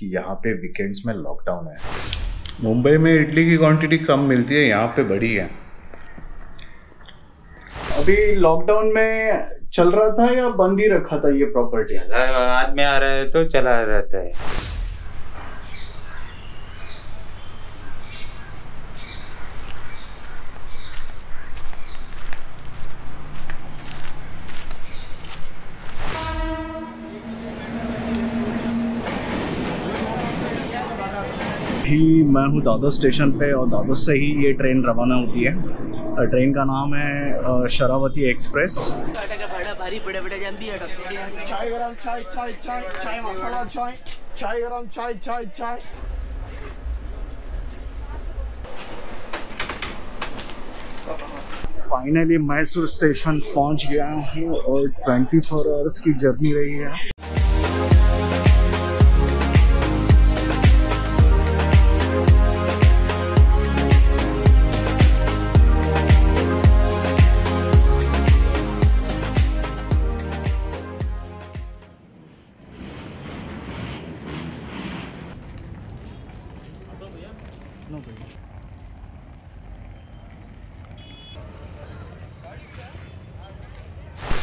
कि यहाँ पे वीकेंड्स में लॉकडाउन है। मुंबई में इडली की क्वांटिटी कम मिलती है, यहाँ पे बड़ी है। अभी लॉकडाउन में चल रहा था या बंद ही रखा था ये प्रॉपर्टी आदमी आ रहा है तो चला रहता है। अभी मैं हूँ दादर स्टेशन पे और दादर से ही ये ट्रेन रवाना होती है। ट्रेन का नाम है Sharavati express. Finally Mysore station पहुँच गया हूँ और 24 फोर आवर्स की जर्नी रही है।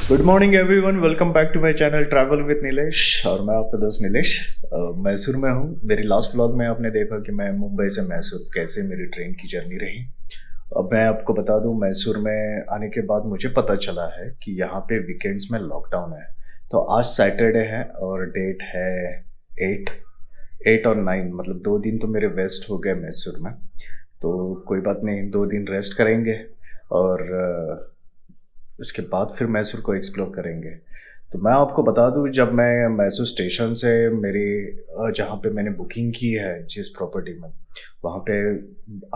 Good morning everyone welcome back to my channel travel with Nilesh और मैं आपका दोस्त नीलेश मैसूर में हूँ। मेरी लास्ट व्लॉग में आपने देखा कि मैं मुंबई से मैसूर कैसे मेरी ट्रेन की जर्नी रही। अब मैं आपको बता दूँ मैसूर में आने के बाद मुझे पता चला है कि यहाँ पे वीकेंड्स में लॉकडाउन है। तो आज सैटरडे है और डेट है एट एट और नाइन मतलब दो दिन तो मेरे वेस्ट हो गए मैसूर में। तो कोई बात नहीं, दो दिन रेस्ट करेंगे और उसके बाद फिर मैसूर को एक्सप्लोर करेंगे। तो मैं आपको बता दूँ, जब मैं मैसूर स्टेशन से मेरी जहाँ पे मैंने बुकिंग की है जिस प्रॉपर्टी में, वहाँ पे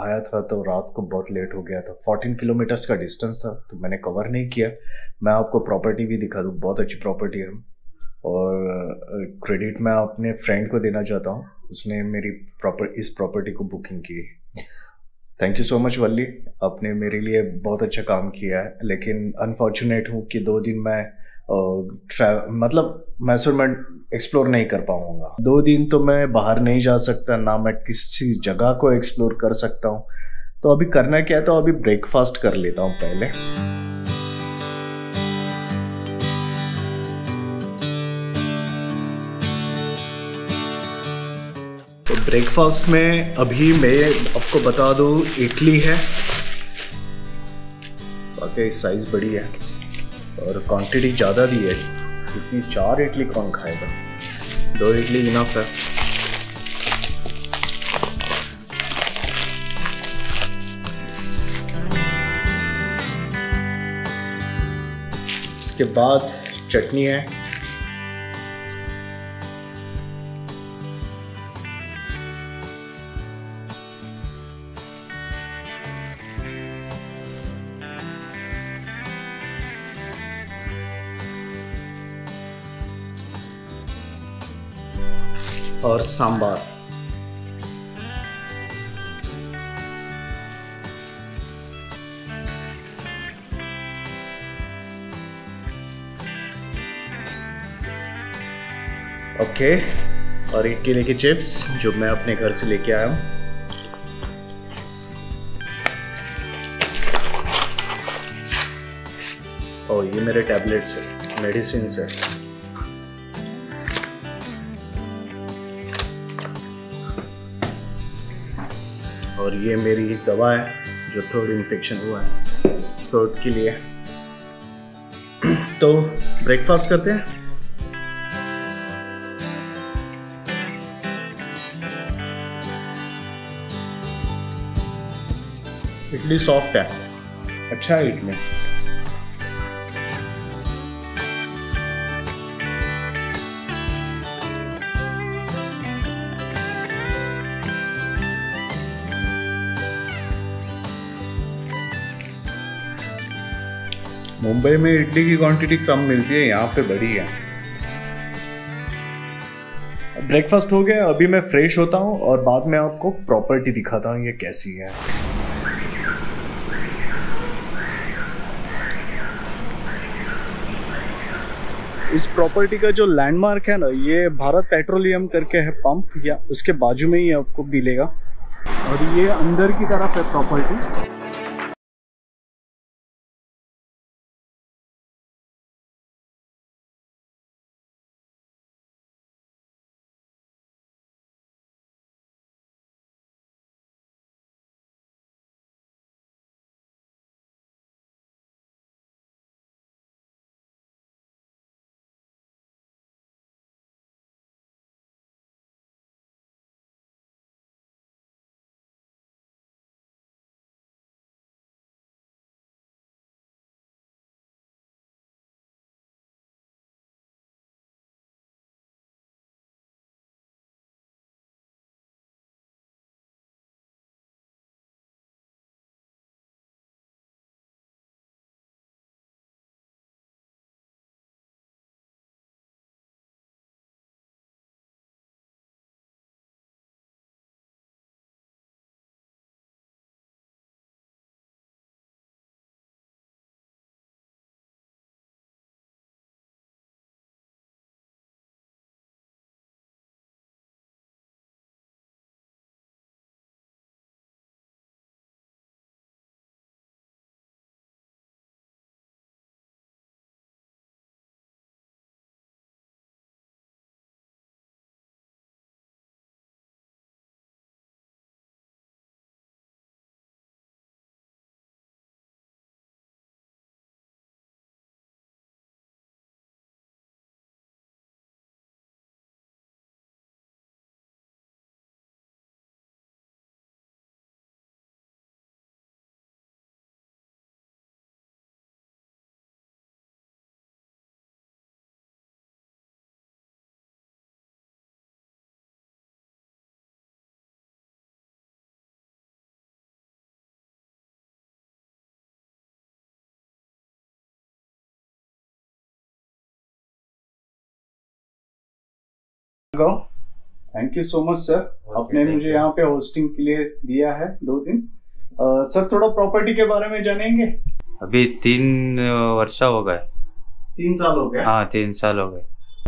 आया था तो रात को बहुत लेट हो गया था। 14 किलोमीटर्स का डिस्टेंस था तो मैंने कवर नहीं किया। मैं आपको प्रॉपर्टी भी दिखा दूँ, बहुत अच्छी प्रॉपर्टी है। और क्रेडिट मैं अपने फ्रेंड को देना चाहता हूँ। उसने मेरी प्रॉपर इस प्रॉपर्टी को बुकिंग की thank you so much Valli. आपने मेरे लिए बहुत अच्छा काम किया है। लेकिन अनफॉर्चुनेट हूँ कि दो दिन मैं ट्रैव मतलब मैसूर में एक्सप्लोर नहीं कर पाऊँगा। दो दिन तो मैं बाहर नहीं जा सकता, ना मैं किसी जगह को एक्सप्लोर कर सकता हूँ। तो अभी करना क्या है? तो अभी ब्रेकफास्ट कर लेता हूँ पहले। ब्रेकफास्ट में अभी मैं आपको बता दूँ, इडली है। वाकई साइज़ बड़ी है और क्वांटिटी ज़्यादा दी है। इतनी चार इडली कौन खाएगा? दो इडली इनफ है। इसके बाद चटनी है। और सांबार। ओके, और एक केले के चिप्स जो मैं अपने घर से लेके आया हूँ। और ये मेरे टैबलेट्स है मेडिसिन है और ये मेरी दवा है, जो थोड़ी इन्फेक्शन हुआ है थ्रोट के लिए। तो ब्रेकफास्ट करते हैं। इडली सॉफ्ट है। अच्छा है इडली। मुंबई में इडली की क्वांटिटी कम मिलती है, यहाँ पे बड़ी है। ब्रेकफास्ट हो गया, अभी मैं फ्रेश होता हूँ और बाद में आपको प्रॉपर्टी दिखाता हूँ ये कैसी है। इस प्रॉपर्टी का जो लैंडमार्क है ना, ये भारत पेट्रोलियम करके है पंप या उसके बाजू में ही आपको मिलेगा। और ये अंदर की तरफ़ है property thank you so much sir आपने मुझे यहाँ पे होस्टिंग के लिए दिया है दो दिन। सर थोड़ा प्रॉपर्टी के बारे में जानेंगे? अभी तीन वर्ष हो गए। तीन साल हो गए? हाँ तीन साल हो गए।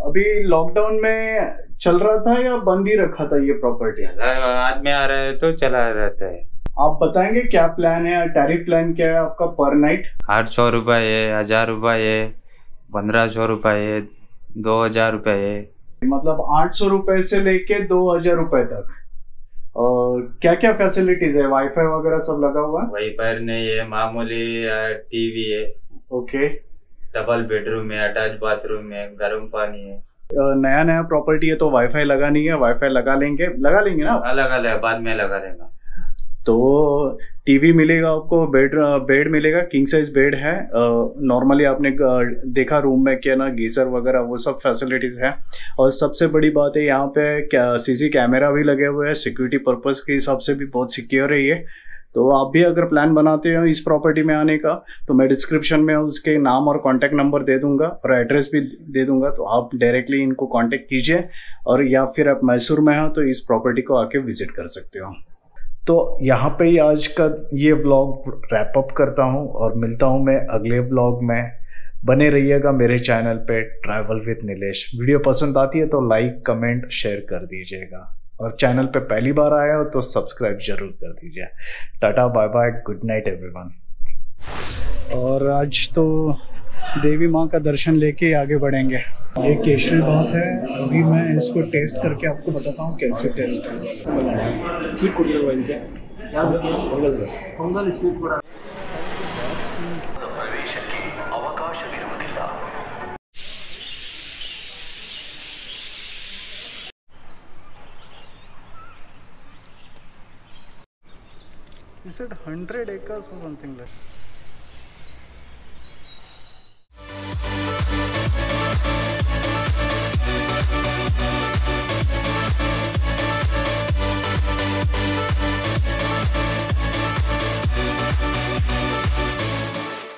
अभी लॉकडाउन में चल रहा था या बंद ही रखा था ये प्रॉपर्टी आदमी आ रहे हैं तो चला रहता है। आप बताएँगे क्या प्लान है? टैरिफ प्लान क्या है आपका पर नाइट आठ सौ रुपये है हज़ार रुपये है पंद्रह सौ रुपये है दो हज़ार रुपये है। मतलब आठ सौ रुपए से लेके दो हज़ार रुपए तक। और क्या क्या फैसिलिटीज़ है? वाईफाई वगैरह सब लगा हुआ है? वाईफाई नहीं है मामूली टीवी है। ओके। डबल बेडरूम है अटैच बाथरूम है गर्म पानी है। नया नया प्रॉपर्टी है तो वाईफाई लगा नहीं है वाईफाई लगा लेंगे। लगा लेंगे ना लगा ले बाद में लगा देगा तो टीवी मिलेगा आपको, बेड बेड मिलेगा किंग साइज़ बेड है। नॉर्मली आपने देखा रूम में क्या ना, गीजर वगैरह, वो सब फैसिलिटीज़ है। और सबसे बड़ी बात है, यहाँ पे क्या सीसी कैमरा भी लगे हुए हैं सिक्योरिटी पर्पस के हिसाब से भी बहुत सिक्योर है ये। तो आप भी अगर प्लान बनाते हो इस प्रॉपर्टी में आने का तो मैं डिस्क्रिप्शन में उसके नाम और कॉन्टैक्ट नंबर दे दूँगा और एड्रेस भी दे दूँगा तो आप डायरेक्टली इनको कांटेक्ट कीजिए। और या फिर आप मैसूर में हो तो इस प्रॉपर्टी को आके विज़िट कर सकते हो। तो यहाँ पे ही आज का ये व्लॉग रैप अप करता हूँ और मिलता हूँ मैं अगले व्लॉग में। बने रहिएगा मेरे चैनल पे ट्रैवल विद नीलेश वीडियो पसंद आती है तो लाइक कमेंट शेयर कर दीजिएगा। और चैनल पे पहली बार आए हो तो सब्सक्राइब ज़रूर कर दीजिए। Tata bye bye good night everyone और आज तो देवी माँ का दर्शन लेके आगे बढ़ेंगे। ये केसरी बात है। अभी मैं इसको टेस्ट करके आपको बताता हूँ कैसे टेस्ट है। You said 100 acres or something like.